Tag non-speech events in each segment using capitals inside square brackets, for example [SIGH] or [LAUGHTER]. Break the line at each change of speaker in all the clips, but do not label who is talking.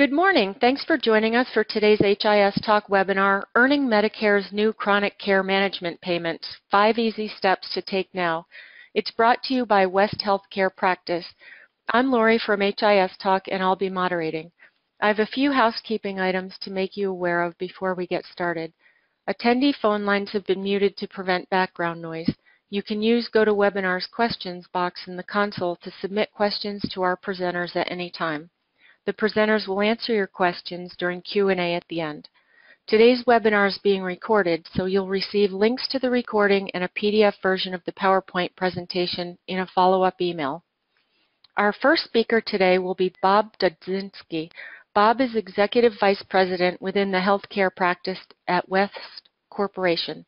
Good morning. Thanks for joining us for today's HIStalk webinar, Earning Medicare's New Chronic Care Management Payments, Five Easy Steps to Take Now. It's brought to you by West Healthcare Practice. I'm Lori from HIStalk and I'll be moderating. I have a few housekeeping items to make you aware of before we get started. Attendee phone lines have been muted to prevent background noise. You can use GoToWebinar's questions box in the console to submit questions to our presenters at any time. The presenters will answer your questions during Q&A at the end. Today's webinar is being recorded, so you'll receive links to the recording and a PDF version of the PowerPoint presentation in a follow-up email. Our first speaker today will be Bob Dudzinski. Bob is Executive Vice President within the healthcare practice at West Corporation.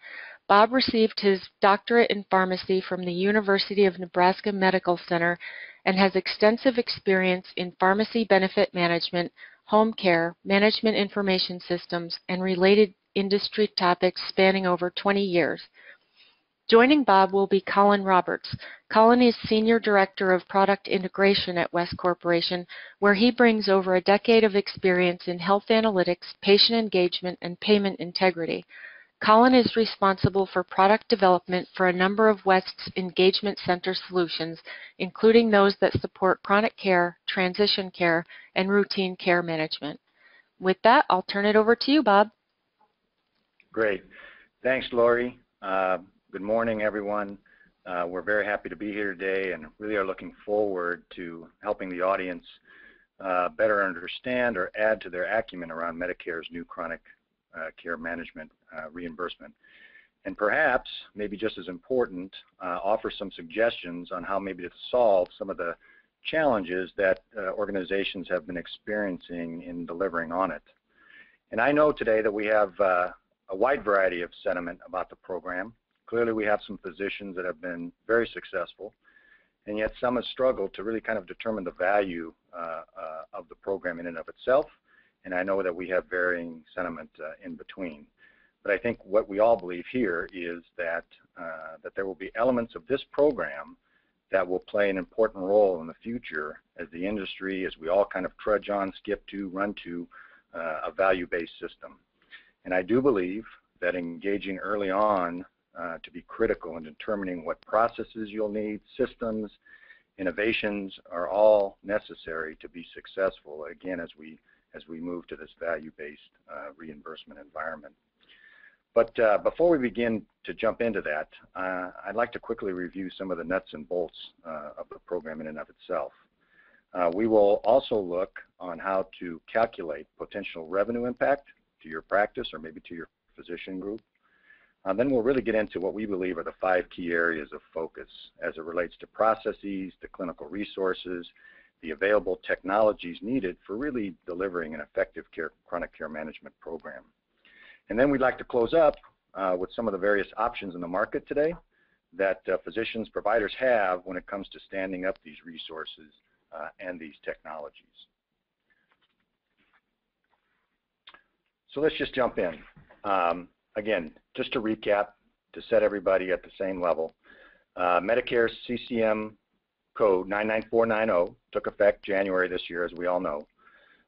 Bob received his doctorate in pharmacy from the University of Nebraska Medical Center and has extensive experience in pharmacy benefit management, home care, management information systems, and related industry topics spanning over 20 years. Joining Bob will be Colin Roberts. Colin is Senior Director of Product Integration at West Corporation, where he brings over a decade of experience in health analytics, patient engagement, and payment integrity. Colin is responsible for product development for a number of West's engagement center solutions, including those that support chronic care, transition care, and routine care management. With that, I'll turn it over to you, Bob.
Great. Thanks, Lori. Uh, good morning, everyone. Uh, we're very happy to be here today and really are looking forward to helping the audience uh, better understand or add to their acumen around Medicare's new chronic care management uh, reimbursement. And perhaps, maybe just as important, uh, offer some suggestions on how maybe to solve some of the challenges that organizations have been experiencing in delivering on it. And I know today that we have a wide variety of sentiment about the program. Clearly, we have some physicians that have been very successful, and yet some have struggled to really kind of determine the value uh, uh, of the program in and of itself and I know that we have varying sentiment uh, in between. But I think what we all believe here is that uh, that there will be elements of this program that will play an important role in the future as the industry, as we all kind of trudge on, skip to, run to uh, a value-based system. And I do believe that engaging early on uh, to be critical in determining what processes you'll need, systems, innovations are all necessary to be successful, again, as we as we move to this value-based uh, reimbursement environment. But uh, before we begin to jump into that, uh, I'd like to quickly review some of the nuts and bolts uh, of the program in and of itself. Uh, we will also look on how to calculate potential revenue impact to your practice or maybe to your physician group. Uh, then we'll really get into what we believe are the five key areas of focus as it relates to processes, to clinical resources, the available technologies needed for really delivering an effective care, chronic care management program. And then we'd like to close up uh, with some of the various options in the market today that uh, physicians, providers have when it comes to standing up these resources uh, and these technologies. So let's just jump in. Um, again, just to recap, to set everybody at the same level, uh, Medicare CCM code 99490 took effect January this year, as we all know.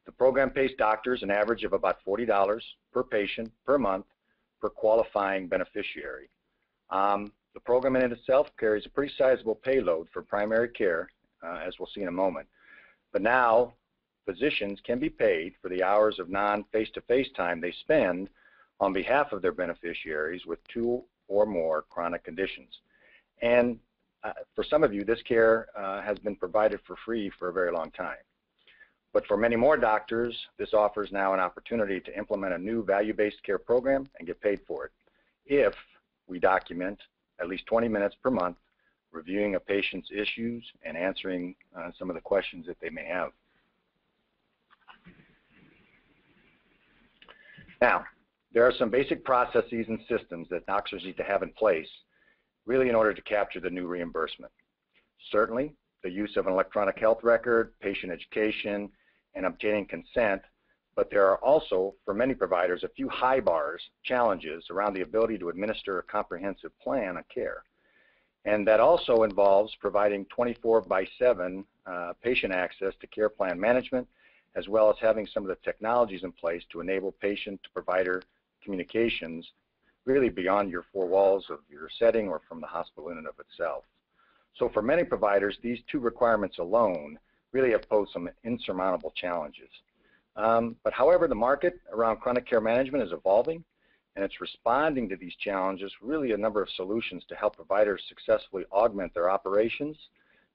The program pays doctors an average of about $40 per patient per month per qualifying beneficiary. Um, the program in itself carries a pretty sizable payload for primary care, uh, as we'll see in a moment. But now, physicians can be paid for the hours of non-face-to-face time they spend on behalf of their beneficiaries with two or more chronic conditions. And for some of you, this care uh, has been provided for free for a very long time. But for many more doctors, this offers now an opportunity to implement a new value-based care program and get paid for it if we document at least 20 minutes per month reviewing a patient's issues and answering uh, some of the questions that they may have. Now, there are some basic processes and systems that doctors need to have in place really in order to capture the new reimbursement. Certainly, the use of an electronic health record, patient education, and obtaining consent, but there are also, for many providers, a few high bars, challenges around the ability to administer a comprehensive plan of care. And that also involves providing 24 by 7 uh, patient access to care plan management, as well as having some of the technologies in place to enable patient to provider communications really beyond your four walls of your setting or from the hospital in and of itself. So for many providers, these two requirements alone really have posed some insurmountable challenges. Um, but however, the market around chronic care management is evolving and it's responding to these challenges really a number of solutions to help providers successfully augment their operations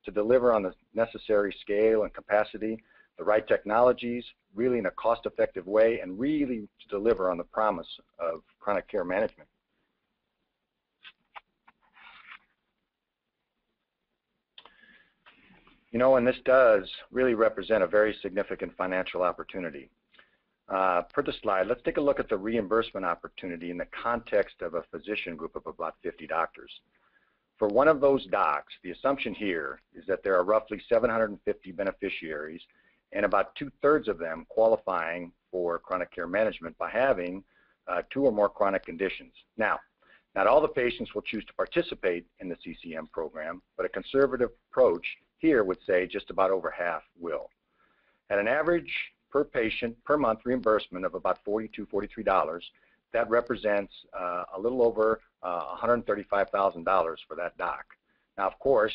to deliver on the necessary scale and capacity, the right technologies, really in a cost-effective way, and really to deliver on the promise of chronic care management. You know, and this does really represent a very significant financial opportunity. Uh, per the slide, let's take a look at the reimbursement opportunity in the context of a physician group of about 50 doctors. For one of those docs, the assumption here is that there are roughly 750 beneficiaries and about two-thirds of them qualifying for chronic care management by having uh, two or more chronic conditions. Now, not all the patients will choose to participate in the CCM program, but a conservative approach here would say just about over half will. At an average per patient per month reimbursement of about $42, $43, that represents uh, a little over uh, $135,000 for that doc. Now, of course,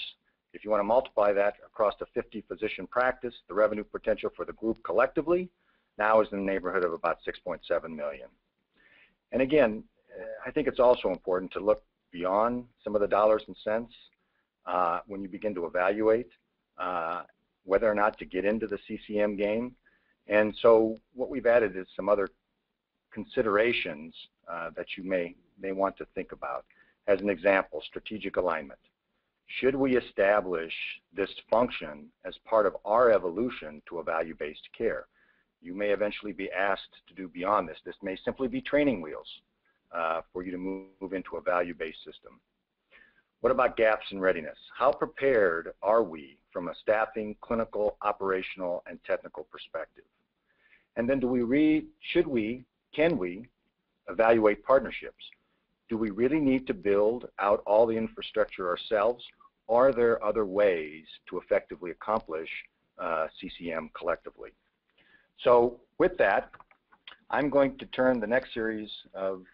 if you want to multiply that across the 50 physician practice, the revenue potential for the group collectively now is in the neighborhood of about 6.7 million. And again, I think it's also important to look beyond some of the dollars and cents uh, when you begin to evaluate uh, whether or not to get into the CCM game. And so what we've added is some other considerations uh, that you may, may want to think about. As an example, strategic alignment. Should we establish this function as part of our evolution to a value-based care? You may eventually be asked to do beyond this. This may simply be training wheels uh, for you to move, into a value-based system. What about gaps in readiness? How prepared are we from a staffing, clinical, operational, and technical perspective? And then do we read, should we, can we evaluate partnerships? Do we really need to build out all the infrastructure ourselves? Are there other ways to effectively accomplish uh, CCM collectively? So with that, I'm going to turn the next series of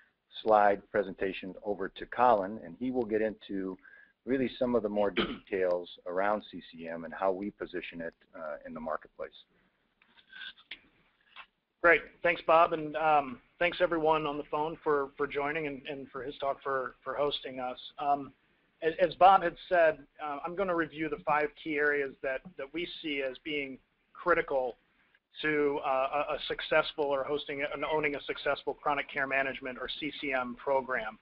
slide presentation over to Colin, and he will get into really some of the more details around CCM and how we position it uh, in the marketplace.
Great. Thanks, Bob, and um, thanks everyone on the phone for, for joining and, and for HIStalk for, for hosting us. Um, as, as, Bob had said, uh, I'm going to review the five key areas that, that we see as being critical to uh, a, a, successful or hosting and owning a successful chronic care management or CCM program.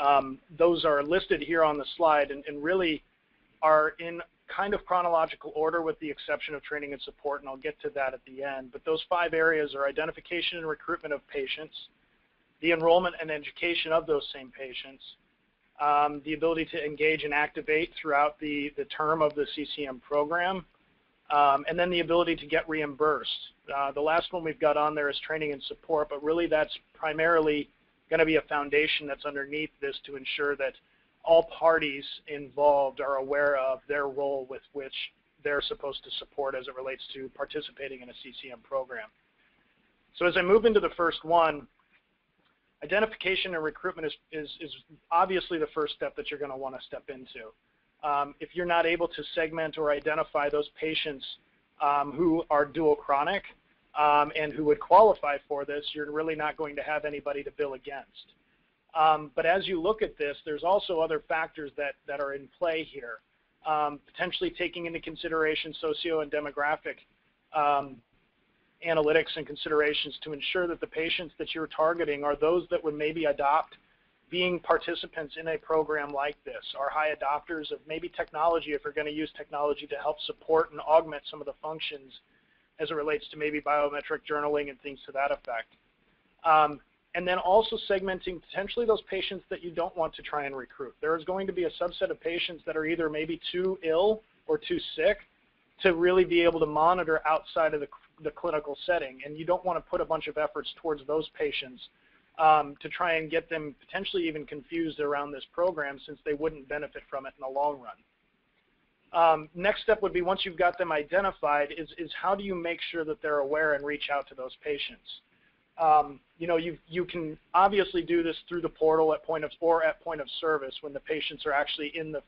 Um, those are listed here on the slide and, and, really are in kind of chronological order with the exception of training and support, and I'll get to that at the end. But those five areas are identification and recruitment of patients, the enrollment and education of those same patients, um, the ability to engage and activate throughout the, the term of the CCM program, um, and then the ability to get reimbursed. Uh, the last one we've got on there is training and support, but really that's primarily going to be a foundation that's underneath this to ensure that all parties involved are aware of their role with which they're supposed to support as it relates to participating in a CCM program. So as I move into the first one, identification and recruitment is, is, is obviously the first step that you're going to want to step into. Um, if you're not able to segment or identify those patients um, who are dual chronic um, and who would qualify for this, you're really not going to have anybody to bill against. Um, but as you look at this, there's also other factors that, that are in play here, um, potentially taking into consideration socio and demographic um, analytics and considerations to ensure that the patients that you're targeting are those that would maybe adopt being participants in a program like this, are high adopters of maybe technology if you're going to use technology to help support and augment some of the functions as it relates to maybe biometric journaling and things to that effect. Um, and then also segmenting potentially those patients that you don't want to try and recruit. There is going to be a subset of patients that are either maybe too ill or too sick to really be able to monitor outside of the, the clinical setting. And you don't want to put a bunch of efforts towards those patients um, to try and get them potentially even confused around this program since they wouldn't benefit from it in the long run. Um, next step would be once you've got them identified is, is how do you make sure that they're aware and reach out to those patients? Um, you know, you, you can obviously do this through the portal at point of, or at point of service when the patients are actually in the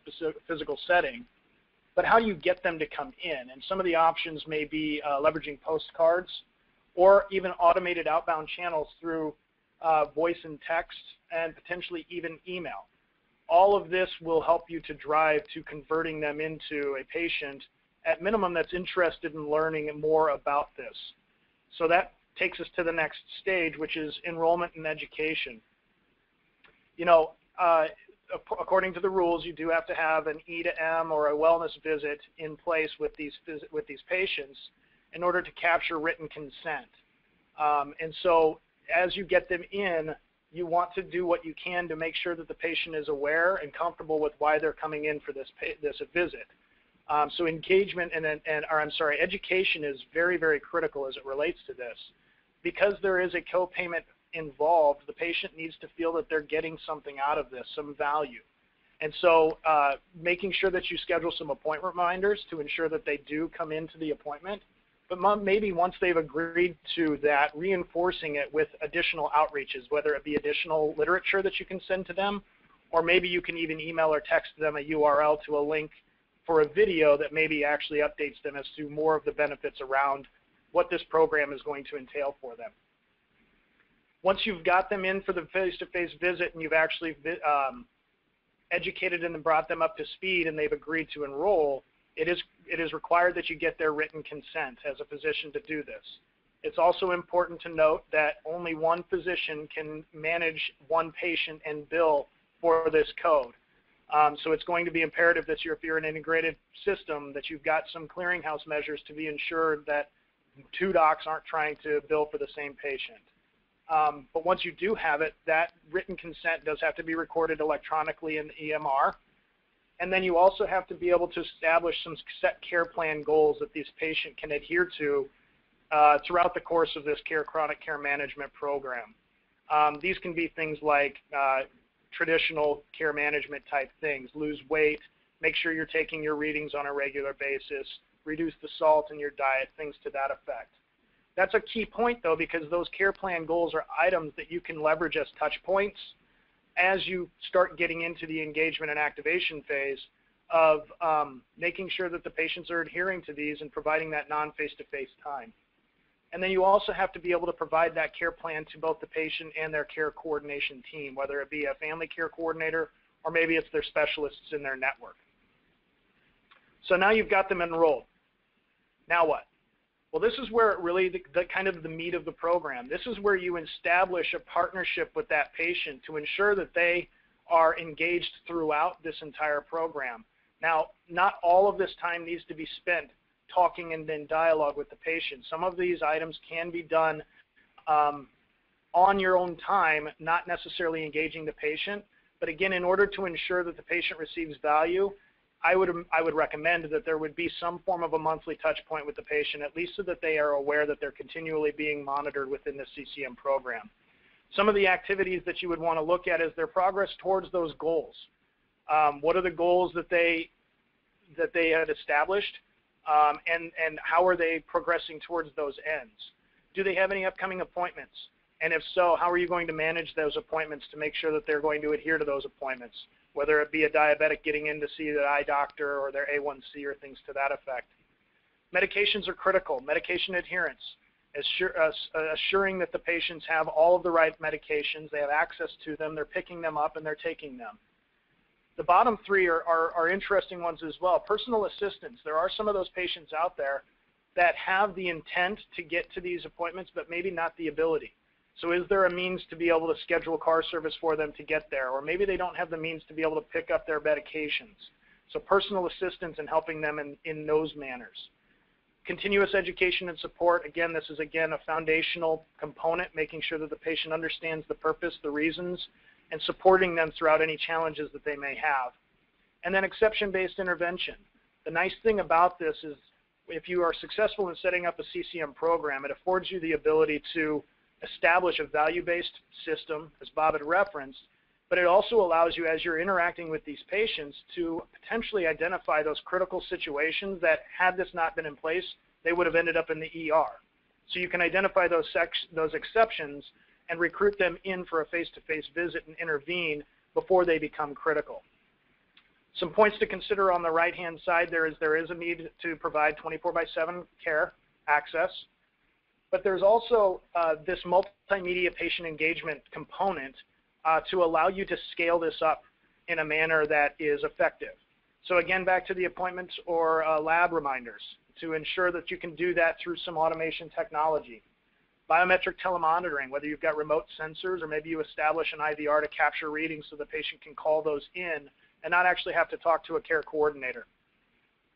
physical setting. But how do you get them to come in? And some of the options may be uh, leveraging postcards or even automated outbound channels through uh, voice and text and potentially even email all of this will help you to drive to converting them into a patient at minimum that's interested in learning more about this. So that takes us to the next stage, which is enrollment and education. You know, uh, according to the rules, you do have to have an E to M or a wellness visit in place with these with these patients in order to capture written consent. Um, and so, as you get them in, you want to do what you can to make sure that the patient is aware and comfortable with why they're coming in for this this visit. Um, so engagement and, and or I'm sorry, education is very very critical as it relates to this, because there is a co-payment involved. The patient needs to feel that they're getting something out of this, some value. And so uh, making sure that you schedule some appointment reminders to ensure that they do come into the appointment but maybe once they've agreed to that, reinforcing it with additional outreaches, whether it be additional literature that you can send to them, or maybe you can even email or text them a URL to a link for a video that maybe actually updates them as to more of the benefits around what this program is going to entail for them. Once you've got them in for the face-to-face -face visit and you've actually um, educated and brought them up to speed and they've agreed to enroll, it is, it is required that you get their written consent as a physician to do this. It's also important to note that only one physician can manage one patient and bill for this code. Um, so it's going to be imperative that you're, if you're an integrated system, that you've got some clearinghouse measures to be ensured that two docs aren't trying to bill for the same patient. Um, but once you do have it, that written consent does have to be recorded electronically in the EMR. And then you also have to be able to establish some set care plan goals that this patient can adhere to uh, throughout the course of this care chronic care management program. Um, these can be things like uh, traditional care management type things, lose weight, make sure you're taking your readings on a regular basis, reduce the salt in your diet, things to that effect. That's a key point though because those care plan goals are items that you can leverage as touch points as you start getting into the engagement and activation phase of um, making sure that the patients are adhering to these and providing that non-face-to-face time. And then you also have to be able to provide that care plan to both the patient and their care coordination team, whether it be a family care coordinator or maybe it's their specialists in their network. So now you've got them enrolled. Now what? Well, this is where it really the, the, kind of the meat of the program. This is where you establish a partnership with that patient to ensure that they are engaged throughout this entire program. Now, not all of this time needs to be spent talking and in dialogue with the patient. Some of these items can be done um, on your own time, not necessarily engaging the patient. But again, in order to ensure that the patient receives value, I would, I would recommend that there would be some form of a monthly touch point with the patient, at least so that they are aware that they're continually being monitored within the CCM program. Some of the activities that you would want to look at is their progress towards those goals. Um, what are the goals that they, that they had established, um, and, and how are they progressing towards those ends? Do they have any upcoming appointments? And if so, how are you going to manage those appointments to make sure that they're going to adhere to those appointments? whether it be a diabetic getting in to see the eye doctor or their A1C or things to that effect. Medications are critical. Medication adherence, assuring that the patients have all of the right medications, they have access to them, they're picking them up, and they're taking them. The bottom three are, are, are interesting ones as well. Personal assistance. There are some of those patients out there that have the intent to get to these appointments, but maybe not the ability. So is there a means to be able to schedule car service for them to get there? Or maybe they don't have the means to be able to pick up their medications. So personal assistance and helping them in, in those manners. Continuous education and support, again, this is again a foundational component, making sure that the patient understands the purpose, the reasons, and supporting them throughout any challenges that they may have. And then exception-based intervention. The nice thing about this is if you are successful in setting up a CCM program, it affords you the ability to establish a value-based system, as Bob had referenced, but it also allows you as you're interacting with these patients to potentially identify those critical situations that had this not been in place, they would have ended up in the ER. So you can identify those, those exceptions and recruit them in for a face-to-face -face visit and intervene before they become critical. Some points to consider on the right-hand side there is there is a need to provide 24 by 7 care access, but there's also uh, this multimedia patient engagement component uh, to allow you to scale this up in a manner that is effective. So again, back to the appointments or uh, lab reminders to ensure that you can do that through some automation technology. Biometric telemonitoring, whether you've got remote sensors or maybe you establish an IVR to capture readings so the patient can call those in and not actually have to talk to a care coordinator.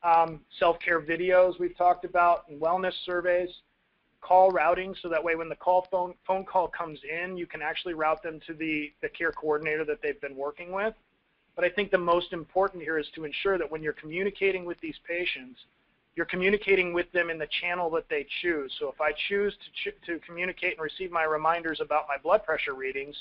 Um, Self-care videos we've talked about, and wellness surveys, call routing so that way when the call phone, phone call comes in, you can actually route them to the, the care coordinator that they've been working with. But I think the most important here is to ensure that when you're communicating with these patients, you're communicating with them in the channel that they choose. So if I choose to, ch to communicate and receive my reminders about my blood pressure readings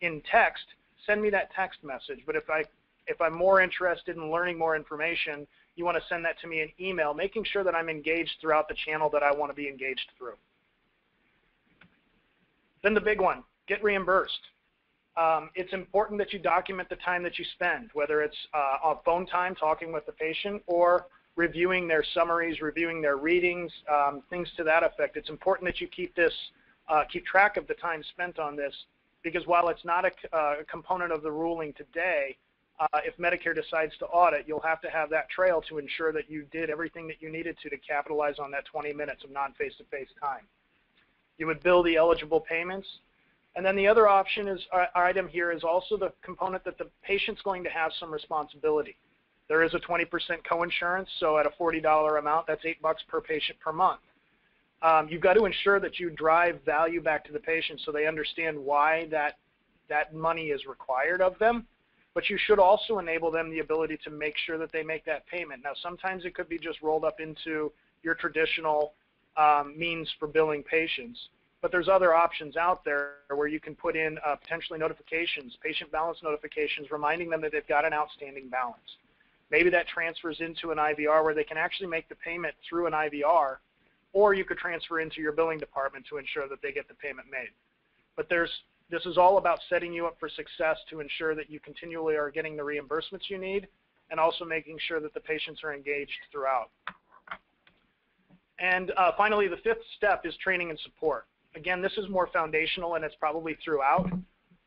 in text, send me that text message. But if, I, if I'm more interested in learning more information, you want to send that to me in email, making sure that I'm engaged throughout the channel that I want to be engaged through. Then the big one, get reimbursed. Um, it's important that you document the time that you spend, whether it's uh, on phone time talking with the patient or reviewing their summaries, reviewing their readings, um, things to that effect. It's important that you keep this, uh, keep track of the time spent on this, because while it's not a, uh, component of the ruling today, uh, if Medicare decides to audit, you'll have to have that trail to ensure that you did everything that you needed to to capitalize on that 20 minutes of non-face-to-face -face time. You would bill the eligible payments. And then the other option is, uh, item here is also the component that the patient's going to have some responsibility. There is a 20% coinsurance, so at a $40 amount, that's 8 bucks per patient per month. Um, you've got to ensure that you drive value back to the patient so they understand why that, that money is required of them. But you should also enable them the ability to make sure that they make that payment. Now, sometimes it could be just rolled up into your traditional um, means for billing patients. But there's other options out there where you can put in uh, potentially notifications, patient balance notifications, reminding them that they've got an outstanding balance. Maybe that transfers into an IVR where they can actually make the payment through an IVR, or you could transfer into your billing department to ensure that they get the payment made. But there's this is all about setting you up for success to ensure that you continually are getting the reimbursements you need and also making sure that the patients are engaged throughout. And uh, finally, the fifth step is training and support. Again, this is more foundational and it's probably throughout,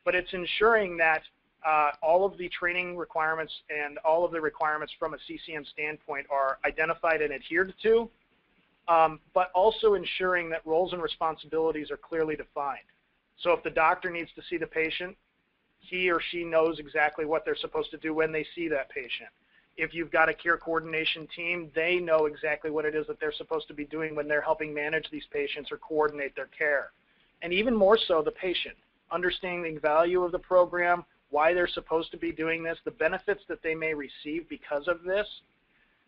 but it's ensuring that uh, all of the training requirements and all of the requirements from a CCM standpoint are identified and adhered to, um, but also ensuring that roles and responsibilities are clearly defined. So if the doctor needs to see the patient, he or she knows exactly what they're supposed to do when they see that patient. If you've got a care coordination team, they know exactly what it is that they're supposed to be doing when they're helping manage these patients or coordinate their care. And even more so, the patient, understanding the value of the program, why they're supposed to be doing this, the benefits that they may receive because of this,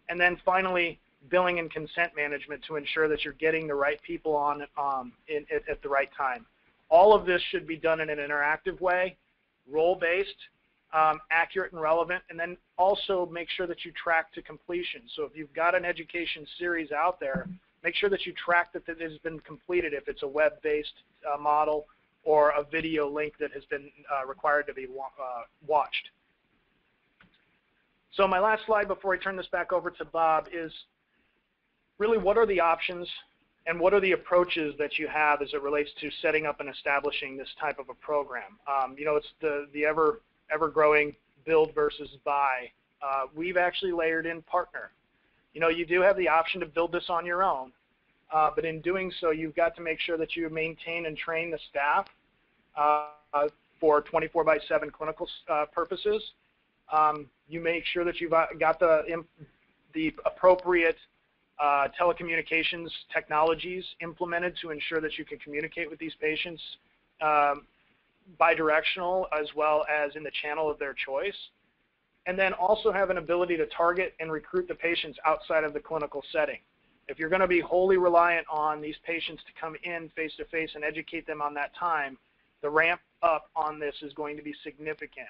and then finally, billing and consent management to ensure that you're getting the right people on um, in, at, at, the right time. All of this should be done in an interactive way, role-based, um, accurate and relevant, and then also make sure that you track to completion. So if you've got an education series out there, make sure that you track that it has been completed if it's a web-based uh, model or a video link that has been uh, required to be wa uh, watched. So my last slide before I turn this back over to Bob is really what are the options and what are the approaches that you have as it relates to setting up and establishing this type of a program? Um, you know, it's the, the ever, ever growing build versus buy. Uh, we've actually layered in partner. You know, you do have the option to build this on your own, uh, but in doing so, you've got to make sure that you maintain and train the staff uh, for 24 by 7 clinical uh, purposes. Um, you make sure that you've uh, got the, the appropriate uh, telecommunications technologies implemented to ensure that you can communicate with these patients um, bidirectional as well as in the channel of their choice. And then also have an ability to target and recruit the patients outside of the clinical setting. If you're going to be wholly reliant on these patients to come in face-to-face and educate them on that time, The ramp up on this is going to be significant.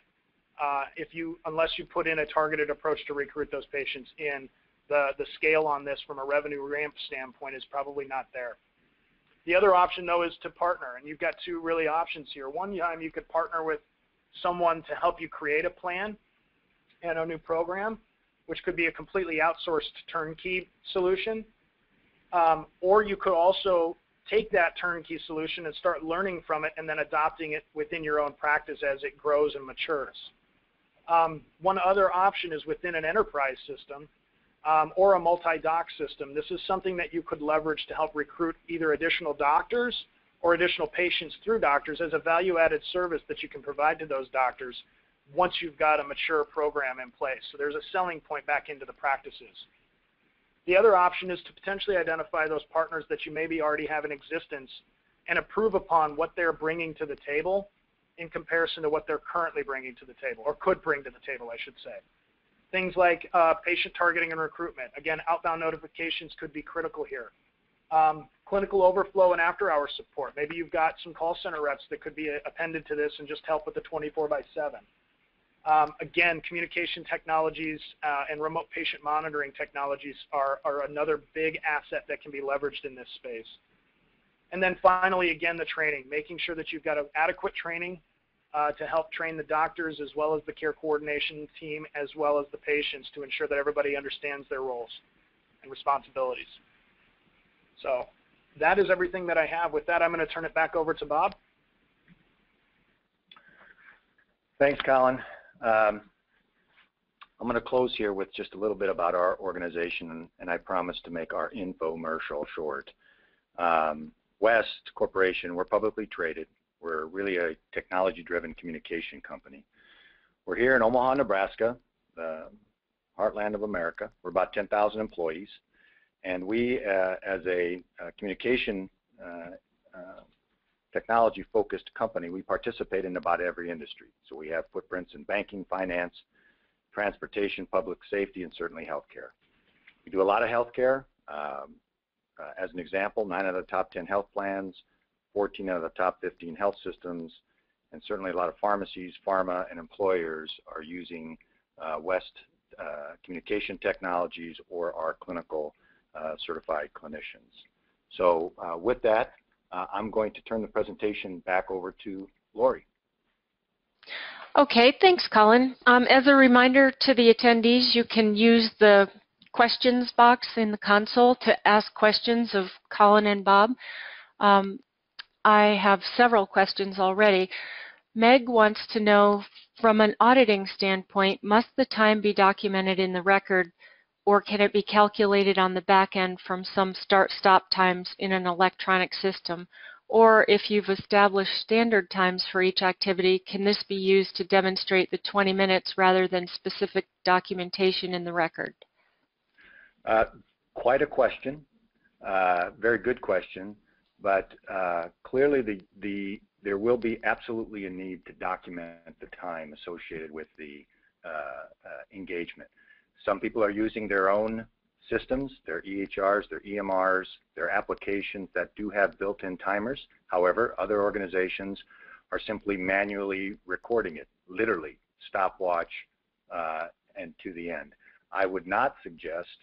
Uh, if you, unless you put in a targeted approach to recruit those patients in, the, the scale on this from a revenue ramp standpoint is probably not there. The other option though is to partner, and you've got two really options here. One time you could partner with someone to help you create a plan and a new program, which could be a completely outsourced turnkey solution. Um, or you could also take that turnkey solution and start learning from it and then adopting it within your own practice as it grows and matures. Um, one other option is within an enterprise system um, or a multi-doc system. This is something that you could leverage to help recruit either additional doctors or additional patients through doctors as a value-added service that you can provide to those doctors once you've got a mature program in place. So there's a selling point back into the practices. The other option is to potentially identify those partners that you maybe already have in existence and improve upon what they're bringing to the table in comparison to what they're currently bringing to the table, or could bring to the table, I should say. Things like uh, patient targeting and recruitment. Again, outbound notifications could be critical here. Um, clinical overflow and after-hour support. Maybe you've got some call center reps that could be appended to this and just help with the 24 by 7. Um, again, communication technologies uh, and remote patient monitoring technologies are, are another big asset that can be leveraged in this space. And then finally, again, the training, making sure that you've got adequate training uh, to help train the doctors as well as the care coordination team as well as the patients to ensure that everybody understands their roles and responsibilities. So that is everything that I have. With that, I'm going to turn it back over to Bob.
Thanks, Colin. Um, I'm going to close here with just a little bit about our organization, and I promise to make our infomercial short. Um, West Corporation, we're publicly traded. We're really a technology-driven communication company. We're here in Omaha, Nebraska, the heartland of America. We're about 10,000 employees, and we, uh, as a uh, communication uh, uh technology-focused company, we participate in about every industry. So we have footprints in banking, finance, transportation, public safety, and certainly healthcare. We do a lot of healthcare. Um, uh, as an example, nine out of the top 10 health plans, 14 out of the top 15 health systems, and certainly a lot of pharmacies, pharma, and employers are using uh, West uh, communication technologies or our clinical uh, certified clinicians. So uh, with that, uh, I'm going to turn the presentation back over to Lori.
Okay, thanks, Colin. Um, as a reminder to the attendees, you can use the questions box in the console to ask questions of Colin and Bob. Um, I have several questions already. Meg wants to know, from an auditing standpoint, must the time be documented in the record or can it be calculated on the back end from some start-stop times in an electronic system? Or if you've established standard times for each activity, can this be used to demonstrate the 20 minutes rather than specific documentation in the record?
Uh, quite a question. Uh, very good question. But uh, clearly the, the, there will be absolutely a need to document the time associated with the uh, uh, engagement. Some people are using their own systems, their EHRs, their EMRs, their applications that do have built-in timers. However, other organizations are simply manually recording it, literally, stopwatch uh, and to the end. I would not suggest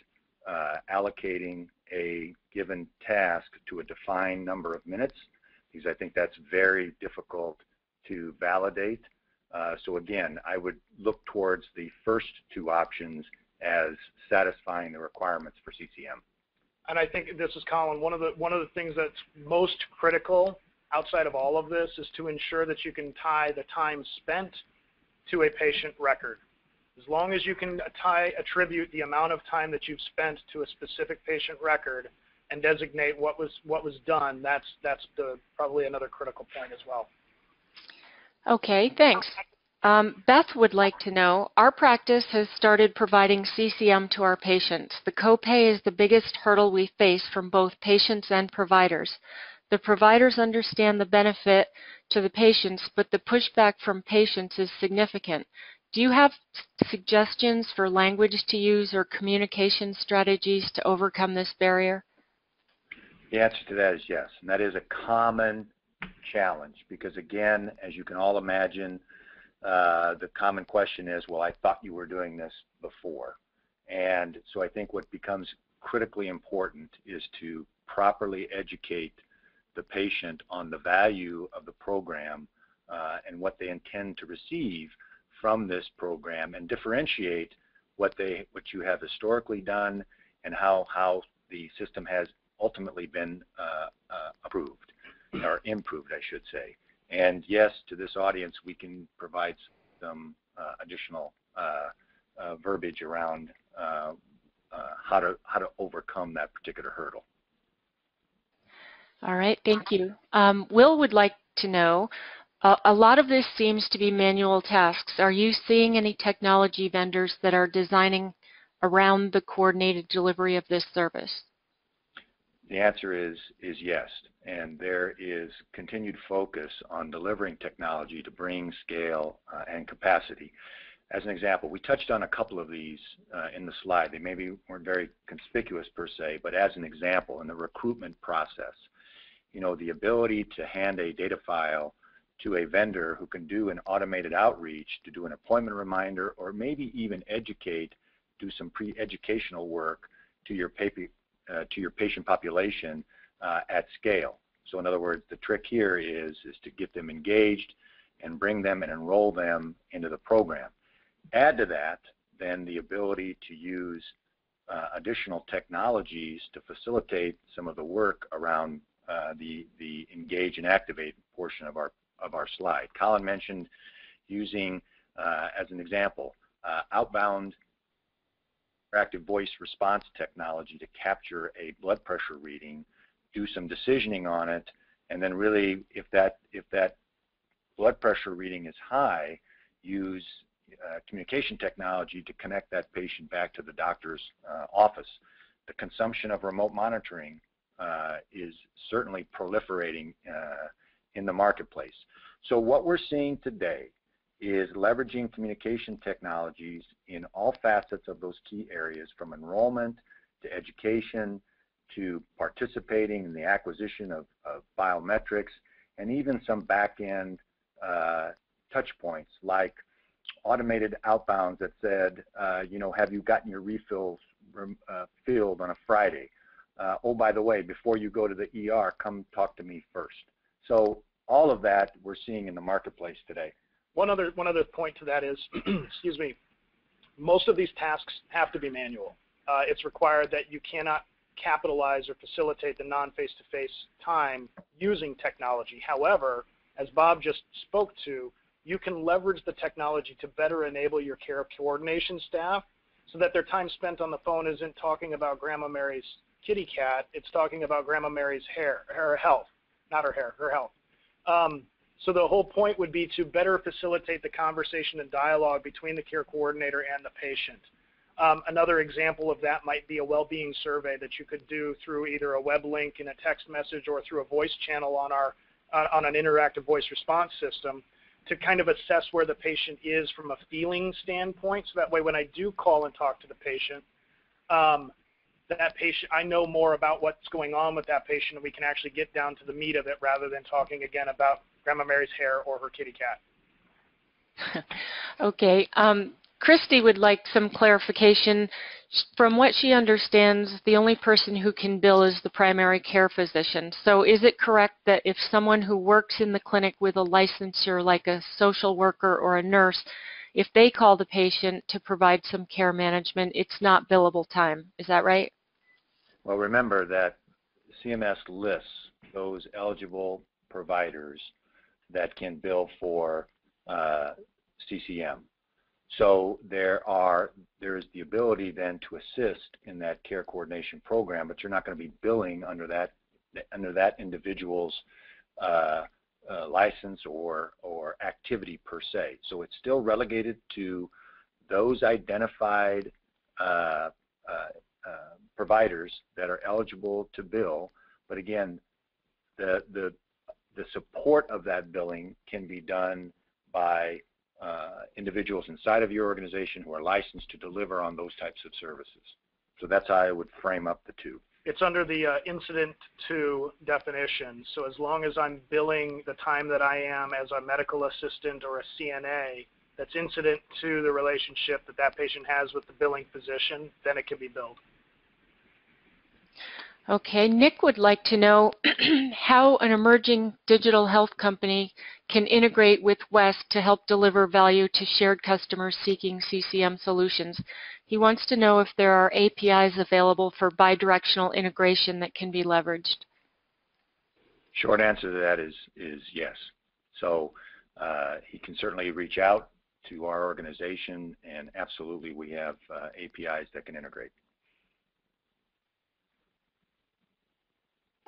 uh, allocating a given task to a defined number of minutes because I think that's very difficult to validate. Uh, so again, I would look towards the first two options as satisfying the requirements for CCM.
And I think this is Colin. One of the one of the things that's most critical outside of all of this is to ensure that you can tie the time spent to a patient record. As long as you can tie attribute the amount of time that you've spent to a specific patient record and designate what was what was done, that's that's the, probably another critical point as well.
Okay, thanks. Um, Beth would like to know, our practice has started providing CCM to our patients. The copay is the biggest hurdle we face from both patients and providers. The providers understand the benefit to the patients, but the pushback from patients is significant. Do you have suggestions for language to use or communication strategies to overcome this barrier?
The answer to that is yes, and that is a common challenge because again, as you can all imagine, uh, the common question is, well, I thought you were doing this before. And so I think what becomes critically important is to properly educate the patient on the value of the program uh, and what they intend to receive from this program and differentiate what they what you have historically done and how how the system has ultimately been uh, uh, approved or improved, I should say. And yes, to this audience, we can provide some uh, additional uh, uh, verbiage around uh, how to how to overcome that particular hurdle.
All right, thank you. Um, Will would like to know, uh, a lot of this seems to be manual tasks. Are you seeing any technology vendors that are designing around the coordinated delivery of this service?
The answer is, is yes, and there is continued focus on delivering technology to bring scale uh, and capacity. As an example, we touched on a couple of these uh, in the slide. They maybe weren't very conspicuous per se, but as an example, in the recruitment process, you know, the ability to hand a data file to a vendor who can do an automated outreach to do an appointment reminder or maybe even educate, do some pre-educational work to your paper, to your patient population uh, at scale. So in other words, the trick here is, is to get them engaged and bring them and enroll them into the program. Add to that then the ability to use uh, additional technologies to facilitate some of the work around uh, the, the engage and activate portion of our, of our slide. Colin mentioned using, uh, as an example, uh, outbound interactive voice response technology to capture a blood pressure reading, do some decisioning on it, and then really, if that if that blood pressure reading is high, use uh, communication technology to connect that patient back to the doctor's uh, office. The consumption of remote monitoring uh, is certainly proliferating uh, in the marketplace. So what we're seeing today is leveraging communication technologies in all facets of those key areas from enrollment to education to participating in the acquisition of, of biometrics and even some back-end uh, touch points like automated outbounds that said, uh, you know, have you gotten your refills uh, filled on a Friday? Uh, oh, by the way, before you go to the ER, come talk to me first. So all of that we're seeing in the marketplace today.
One other one other point to that is, [CLEARS THROAT] excuse me, most of these tasks have to be manual. Uh, it's required that you cannot capitalize or facilitate the non-face-to-face time using technology. However, as Bob just spoke to, you can leverage the technology to better enable your care coordination staff so that their time spent on the phone isn't talking about Grandma Mary's kitty cat, it's talking about Grandma Mary's hair, her health, not her hair, her health. Um, so the whole point would be to better facilitate the conversation and dialogue between the care coordinator and the patient. Um, another example of that might be a well-being survey that you could do through either a web link in a text message or through a voice channel on our uh, on an interactive voice response system to kind of assess where the patient is from a feeling standpoint. So that way, when I do call and talk to the patient, um, that patient, I know more about what's going on with that patient, and we can actually get down to the meat of it rather than talking again about Grandma Mary's hair or her kitty cat. [LAUGHS]
okay. Um, Christy would like some clarification. From what she understands, the only person who can bill is the primary care physician. So is it correct that if someone who works in the clinic with a licensure like a social worker or a nurse, if they call the patient to provide some care management, it's not billable time. Is that right?
Well, remember that CMS lists those eligible providers that can bill for uh, CCM. So there are there is the ability then to assist in that care coordination program, but you're not going to be billing under that under that individual's uh, uh, license or or activity per se. So it's still relegated to those identified uh, uh, uh providers that are eligible to bill. But again, the the the support of that billing can be done by individuals inside of your organization who are licensed to deliver on those types of services. So that's how I would frame up the two.
It's under the uh, incident to definition. So as long as I'm billing the time that I am as a medical assistant or a CNA, that's incident to the relationship that that patient has with the billing physician, then it can be billed.
Okay, Nick would like to know [CLEARS THROAT] how an emerging digital health company can integrate with West to help deliver value to shared customers seeking CCM solutions. He wants to know if there are APIs available for bidirectional integration that can be leveraged.
Short answer to that is, is yes. So uh, he can certainly reach out to our organization and absolutely we have uh, APIs that can integrate.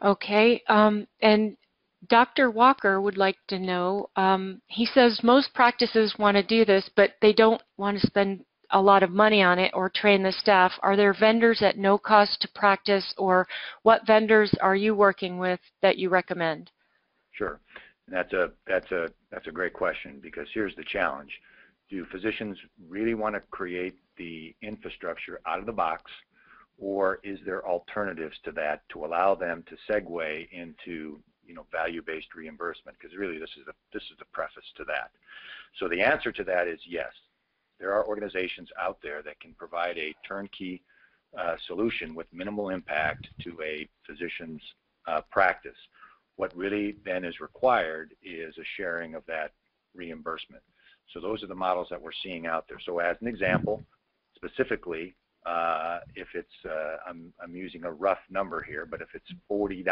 Okay, um, and Dr. Walker would like to know, um, he says most practices want to do this, but they don't want to spend a lot of money on it or train the staff. Are there vendors at no cost to practice or what vendors are you working with that you recommend?
Sure. That's a, that's, a, that's a great question because here's the challenge. Do physicians really want to create the infrastructure out of the box or is there alternatives to that to allow them to segue into you know value-based reimbursement? Because really this is a this is the preface to that. So the answer to that is yes. There are organizations out there that can provide a turnkey uh, solution with minimal impact to a physician's uh, practice. What really then is required is a sharing of that reimbursement. So those are the models that we're seeing out there. So as an example specifically uh, if it's, uh, I'm, I'm using a rough number here, but if it's $40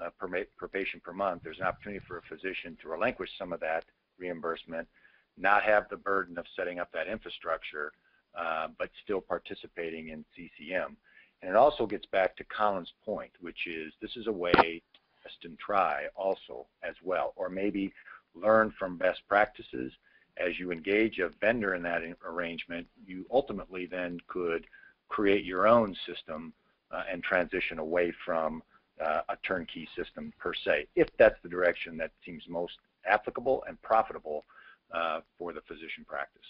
uh, per, per patient per month, there's an opportunity for a physician to relinquish some of that reimbursement, not have the burden of setting up that infrastructure, uh, but still participating in CCM. And it also gets back to Colin's point, which is this is a way to test and try also as well, or maybe learn from best practices as you engage a vendor in that arrangement, you ultimately then could create your own system uh, and transition away from uh, a turnkey system per se, if that's the direction that seems most applicable and profitable uh, for the physician practice.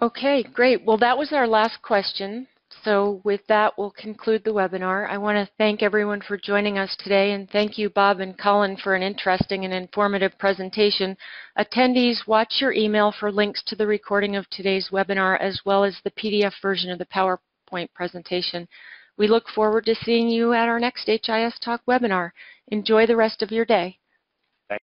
Okay, great. Well, that was our last question. So with that, we'll conclude the webinar. I want to thank everyone for joining us today, and thank you, Bob and Colin, for an interesting and informative presentation. Attendees, watch your email for links to the recording of today's webinar, as well as the PDF version of the PowerPoint presentation. We look forward to seeing you at our next HIStalk webinar. Enjoy the rest of your day.